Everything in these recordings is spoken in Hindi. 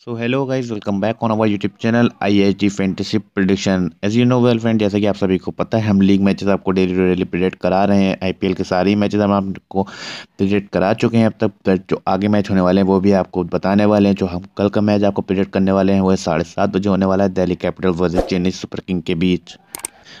So hello guys welcome back on our YouTube channel I H D fantasy prediction as you know well friend जैसे कि आप सभी को पता है, हम लीग मैचेस आपको डेली टू डेली प्रिडिक्ट करा रहे हैं। आईपीएल के सारे मैचेस हम आपको प्रिडिक्ट करा चुके हैं। अब तक जो आगे मैच होने वाले हैं, वो भी आपको बताने वाले हैं। जो हम कल का मैच आपको प्रिडिक्ट करने वाले हैं, वो साढ़े सात बजे होने वाला है Delhi Capital versus Chennai Super King के बीच।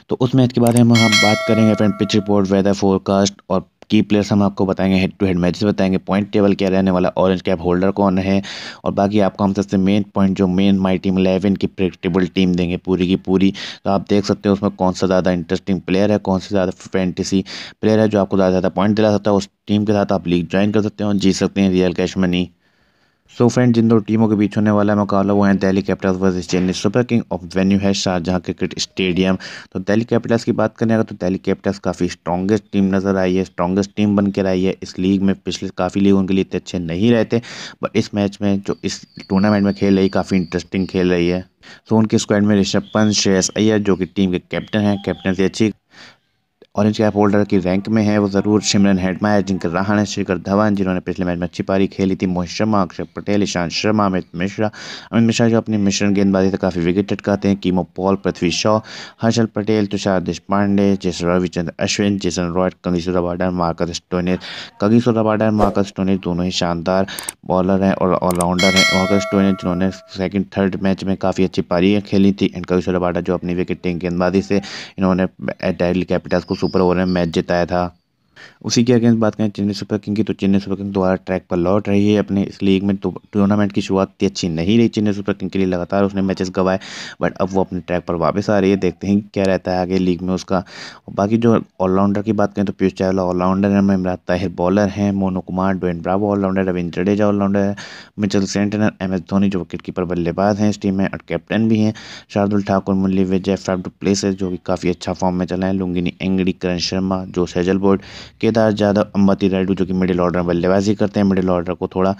तो उस मैच के बारे में हम बात करेंगे friend pitch report weather forecast और की प्लेयर्स हम आपको बताएँगे हेड टू हेड मैचेस बताएँगे पॉइंट टेबल क्या रहने वाला ऑरेंज कैप होल्डर कौन है, और बाकी आपको हम सबसे मेन पॉइंट जो मेन माई टीम इलेवन की प्रेडिक्टेबल टीम देंगे पूरी की पूरी। तो आप देख सकते हो उसमें कौन सा ज़्यादा इंटरेस्टिंग प्लेयर है, कौन सा ज़्यादा फैंटेसी प्लेयर है जो आपको ज़्यादा ज़्यादा पॉइंट दिला सकता है, उस टीम के साथ आप लीग ज्वाइन कर सकते हो, जीत सकते हैं real cash money so so friend जिन दो टीमों के बीच होने वाला मुकाबला, वो है Delhi Capitals versus Chennai Super King of venue है, शाहजहां क्रिकेट स्टेडियम। तो दिल्ली कैपिटल्स की बात करने अगर तो दिल्ली कैपिटल्स काफ़ी स्ट्रॉगेस्ट टीम नज़र आई है स्ट्रॉगेस्ट टीम बन कर आई है। इस लीग में पिछले काफ़ी लीगों के लिए इतने अच्छे नहीं रहते बट इस मैच में जो इस टूर्नामेंट में खेल रही, काफ़ी इंटरेस्टिंग खेल रही है। तो उनके स्क्वाड में ऋषभ पंत, श्रेयस अय्यर, जो कि टीम के कैप्टन हैं कैप्टन से अच्छी ऑरेंज कैप होल्डर की रैंक में है, वो ज़रूर सिमरन हेडमायर जिनके है शिखर धवन, जिन्होंने पिछले मैच में अच्छी पारी खेली थी। मोहित शर्मा अक्षर पटेल, ईशांत शर्मा, अमित मिश्रा। अमित मिश्रा जो अपनी मिश्रण गेंदबाजी से काफ़ी विकेट टटकाते हैं। Keemo Paul, Prithvi Shaw, Harshal Patel, Tushar Deshpande जैसे Ravichandran Ashwin Jason Roy Kagiso Rabada Marcus Stoinis Kagiso Rabada Marcus Stoinis दोनों ही शानदार बॉलर हैं और ऑलराउंडर हैं। मार्कस स्टोनियर जिन्होंने सेकेंड थर्ड मैच में काफ़ी अच्छी पारी खेली थी। एंड कंगीसो रबाडा जो अपनी विकेट टेकिंग गेंदबाजी से इन्होंने डेली कैपिटल्स को सुपर ओवर में मैच जिताया था। उसी के अगेंस्ट बात करें चेन्नई सुपर किंग की तो चेन्नई सुपर किंग दोबारा ट्रैक पर लौट रही है। अपने इस लीग में तो टूर्नामेंट की शुरुआत इतनी अच्छी नहीं रही चेन्नई सुपर किंग के लिए, लगातार उसने मैचेस गवाए, बट अब वो अपने ट्रैक पर वापस आ रही है। देखते हैं क्या रहता है आगे लीग में उसका। बाकी जो ऑलराउंडर की बात करें तो पीयूष चावला ऑलराउंडर है इमरान ताहिर बॉलर हैं, Monu Kumar Dwayne Bravo allrounder Ravindra Jadeja allrounder है, Mitchell Santner, M S Dhoni जो विकेट कीपर बल्लेबाज हैं इस टीम में, और कैप्टन भी हैं। Shardul Thakur, Murali Vijay Faf du Plessis जो कि काफ़ी अच्छा फॉर्म में चला है। लुंगिनी एंगड़ी, करण शर्मा जो सेजल बोर्ड केदार यादव अम्बति रायडू, जो कि मिडिल ऑर्डर में बल्लेबाजी करते हैं, मिडिल ऑर्डर को थोड़ा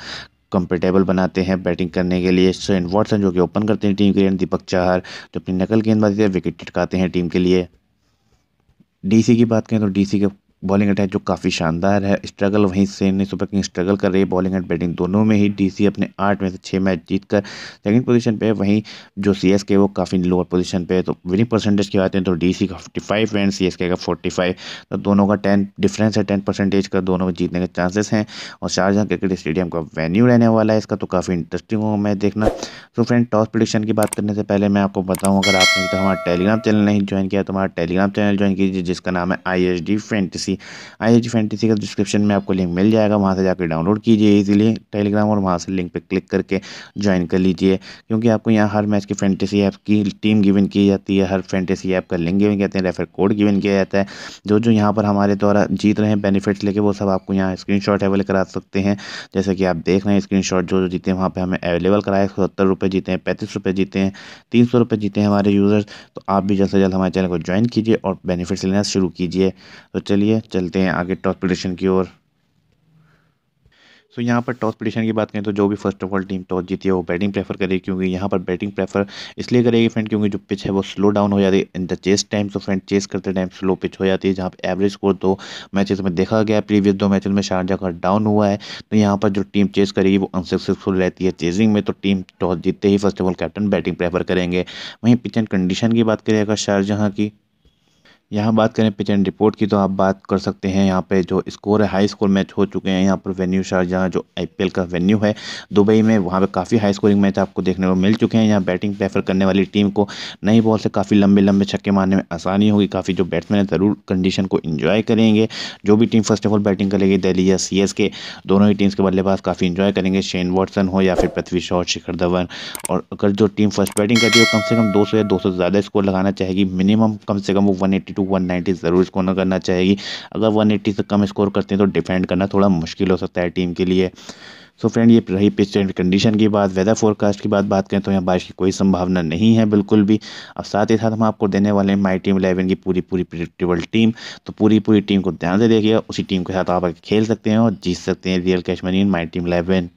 कंफर्टेबल बनाते हैं बैटिंग करने के लिए। शेन वॉटसन, जो कि ओपन करते हैं टीम के लिए, दीपक चाहर, जो अपनी नकल गेंदबाजी से विकेट टिटकाते हैं टीम के लिए। डीसी की बात करें तो डीसी के बॉलिंग अटैक जो काफ़ी शानदार है। स्ट्रगल वहीं से सुपर किंग स्ट्रगल कर रही है। बॉलिंग एंड बैटिंग दोनों में ही डीसी अपने आठ में से छः मैच जीतकर सेकंड पोजीशन पे है। वहीं जो सी एस के वो काफ़ी लोअर पोजीशन पे है। तो विनिंग परसेंटेज की बात है तो डी सी का fifty five and C S K का फोर्टी फाइव तो दोनों का टेन डिफरेंस है टेन परसेंटेज का दोनों में जीतने के चांसेस हैं। और शाहजहाँ क्रिकेट स्टेडियम का वेन्यू रहने वाला है इसका तो काफ़ी इंटरेस्टिंग होगा मैच देखना। तो फ्रेंड टॉस प्रडिक्शन की बात करने से पहले मैं आपको बताऊँ, अगर आपने तो हमारा टेलीग्राम चैनल नहीं ज्वाइन किया तो हमारा टेलीग्राम चैनल ज्वाइन कीजिए, जिसका नाम है I H D I H fantasy का डिस्क्रिप्शन में आपको लिंक मिल जाएगा, वहाँ से जाकर डाउनलोड कीजिए इजीली टेलीग्राम और वहाँ से लिंक पे क्लिक करके ज्वाइन कर लीजिए। क्योंकि आपको यहाँ हर मैच की फैंटेसी ऐप की टीम गिवन की जाती है, हर फैंटेसी ऐप का लिंक गिवन कहते हैं रेफर कोड गिवन किया जाता है। जो जो यहाँ पर हमारे द्वारा जीत रहे हैं बेनिफिट्स लेके, वो सब आपको यहाँ स्क्रीन शॉट करा सकते हैं। जैसे कि आप देख रहे हैं स्क्रीन शॉट जो जो जीते हैं, वहाँ पर हमें अवेलेबल कराए सत्तर रुपये जीते हैं, पैंतीस रुपये जीते हैं, तीन सौ रुपये जीते हैं हमारे यूज़र्स तो आप भी जल्द से जल्द हमारे चैनल को ज्वाइन कीजिए और बेनिफिट्स लेना शुरू कीजिए। तो चलिए चलते हैं आगे टॉस प्रिडिक्शन की ओर। सो यहाँ पर टॉस पिटिशन की बात करें तो जो भी first of all team toss जीती है वो बैटिंग प्रेफर करेगी क्योंकि यहाँ पर बैटिंग प्रेफर इसलिए करेगी फ्रेंड क्योंकि जो पिच है वो स्लो डाउन हो जाती है। इन द चेस टाइम तो फ्रेंड चेस करते टाइम स्लो पिच हो जाती है, जहाँ पर एवरेज स्कोर दो मैचेस में देखा गया प्रीवियस दो मैचेस में शारजा का डाउन हुआ है तो यहाँ पर जो टीम चेस करेगी वो अनसक्सेसफुल रहती है चेजिंग में तो टीम टॉस जीतते ही first of all captain batting prefer करेंगे। वहीं पिच एंड कंडीशन की बात करें अगर शारजहाँ की यहाँ बात करें पिच एंड रिपोर्ट की तो आप बात कर सकते हैं यहाँ पे जो स्कोर है हाई स्कोर मैच हो चुके हैं यहाँ पर वेन्यू शारजहाँ जो आईपीएल का वेन्यू है, दुबई में वहाँ पे काफ़ी हाई स्कोरिंग मैच आपको देखने को मिल चुके हैं। यहाँ बैटिंग प्रेफर करने वाली टीम को नई बॉल से काफ़ी लंबे लंबे छक्के मारने में आसानी होगी। काफ़ी जो बैट्समैन है, ज़रूर कंडीशन को इन्जॉय करेंगे। जो भी team first of all batting करेगी दिल्ली या सी के दोनों ही टीम्स के बल्लेबाज काफ़ी इन्जॉय करेंगे। शेन वॉटसन हो या फिर पृथ्वी शॉ शिखर धवन। और अगर जो टीम फ़र्स्ट बैटिंग करती है कम से कम दो सौ या दो सौ ज़्यादा स्कोर लगाना चाहेगी। मिनिमम कम से कम वो वन टू वन ज़रूर ज़रूर स्कोर करना चाहेगी। अगर 180 से कम स्कोर करते हैं तो डिफेंड करना थोड़ा मुश्किल हो सकता है टीम के लिए। सो so फ्रेंड ये रही पिच एंड कंडीशन की बात वेदर फोरकास्ट की बात बात करें तो यहाँ बारिश की कोई संभावना नहीं है बिल्कुल भी। अब साथ ही साथ हम आपको देने वाले हैं माई टीम इलेवन की पूरी पूरी प्रिडिक्टेबल टीम तो पूरी पूरी टीम को ध्यान से देखिएगा, उसी टीम के साथ आप खेल सकते हैं और जीत सकते हैं real cash money my team eleven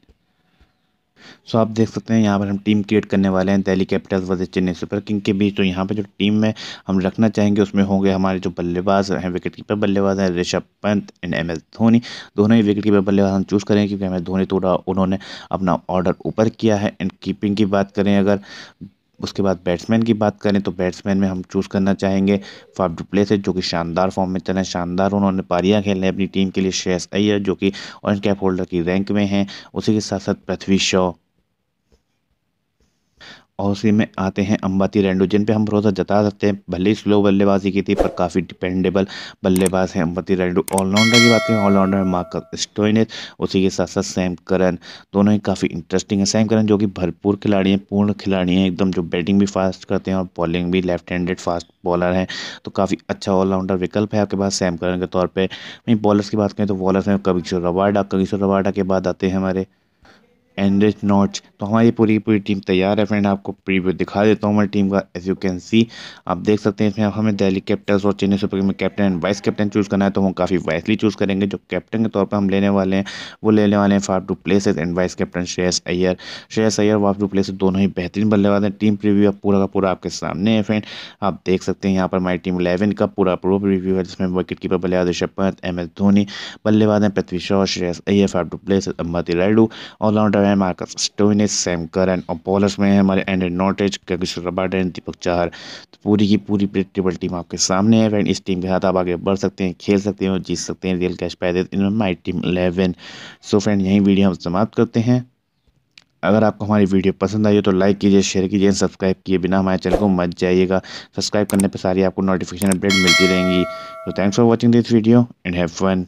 so आप देख सकते हैं, यहाँ पर हम टीम क्रिएट करने वाले हैं Delhi Capitals versus Chennai Super King के बीच। तो यहाँ पर जो टीम में हम रखना चाहेंगे, उसमें होंगे हमारे जो बल्लेबाज हैं विकेट कीपर बल्लेबाज हैं, Rishabh Pant and M S Dhoni. दोनों ही विकेट कीपर बल्लेबाज हम चूज़ करेंगे, क्योंकि एम एस धोनी थोड़ा उन्होंने अपना ऑर्डर ऊपर किया है। एंड कीपिंग की बात करें अगर उसके बाद बैट्समैन की बात करें तो बैट्समैन में हम चूज़ करना चाहेंगे फाफ डुप्लेस जो कि शानदार फॉर्म में चले, शानदार उन्होंने पारियाँ खेलने अपनी टीम के लिए श्रेयस अय्यर जो कि ऑरेंज कैप होल्डर की रैंक में हैं, उसी के साथ साथ पृथ्वी शॉ और उसी में आते हैं अंबाती रेंडो, जिन पे हम भरोसा जता सकते हैं। भले ही स्लो बल्लेबाजी की थी, पर काफ़ी डिपेंडेबल बल्लेबाज हैं अंबाती रेंडो। ऑलराउंडर की बात करें, ऑलराउंडर मार्कस स्टोइनेस, उसी के साथ साथ सैम करन। दोनों ही काफ़ी इंटरेस्टिंग है। सैम करन जो कि भरपूर खिलाड़ी हैं, पूर्ण खिलाड़ी हैं एकदम, जो बैटिंग भी फास्ट करते हैं और बॉलिंग भी लेफ़्ट हैंडेड फास्ट बॉलर हैं। तो काफ़ी अच्छा ऑलराउंडर विकल्प है आपके पास सैम करन के तौर पर वहीं बॉलर्स की बात करें तो बॉलर्स में कभी रवाडा कभी रवाडा के बाद आते हैं हमारे एंड नॉट्स तो हमारी पूरी पूरी टीम तैयार है फ्रेंड आपको प्रीव्यू दिखा देता हूँ हमारी टीम का एज यू कैन सी आप देख सकते हैं, इसमें हमें दिल्ली कैपिटल्स और चेन्नई सुपर किंग में captain and vice captain choose करना है तो हम काफ़ी वाइसली चूज़ करेंगे, जो कैप्टन के तौर पर हम लेने वाले हैं, वो लेने वाले हैं for two places and vice captain Shreyas Iyer Shreyas Iyer वाफ टू प्लेसेस दोनों ही बेहतरीन बल्लेबाज हैं टीम प्रीव्यू पूरा का पूरा आपके सामने है फ्रेंड आप देख सकते हैं यहाँ पर हमारी टीम इलेवन का पूरा प्रो प्रीव्यू है, जिसमें विकेट कीपर बल्लेबाज ऋषभ पंत एम एस धोनी बल्लेबाज हैं Prithvi Shaw Shreyas Iyer for two places Ambati Rayudu allrounder है मार्कस स्टोइनिस सैम करन और बॉलर्स में हमारे एंड नॉटेज किशोर रबाड एंड दीपक चाहर। तो पूरी की पूरी प्रेडिक्टेबल टीम आपके सामने है फ्रेंड। इस टीम के साथ आप आगे बढ़ सकते हैं, खेल सकते हैं और जीत सकते हैं। Real cash पैदे in my team eleven. So friend, यही वीडियो हम समाप्त करते हैं। अगर आपको हमारी वीडियो पसंद आई हो तो लाइक कीजिए, शेयर कीजिए सब्सक्राइब किए बिना हमारे चैनल को मत जाइएगा। सब्सक्राइब करने पर सारी आपको नोटिफिकेशन अपडेट मिलती रहेंगी। तो thanks for watching this video and have fun